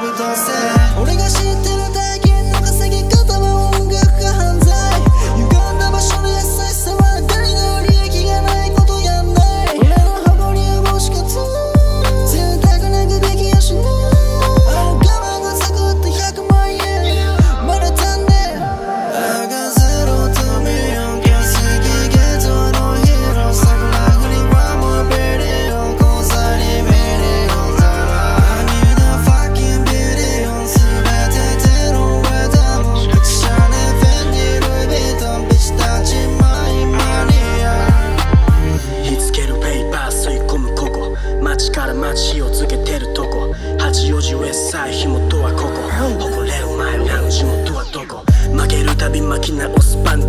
tombe dans cette 街をつけてるとこ。八王子ウェッサイ火元はここ。誇れる前らの地元はどこ。負けるたび巻き直すパン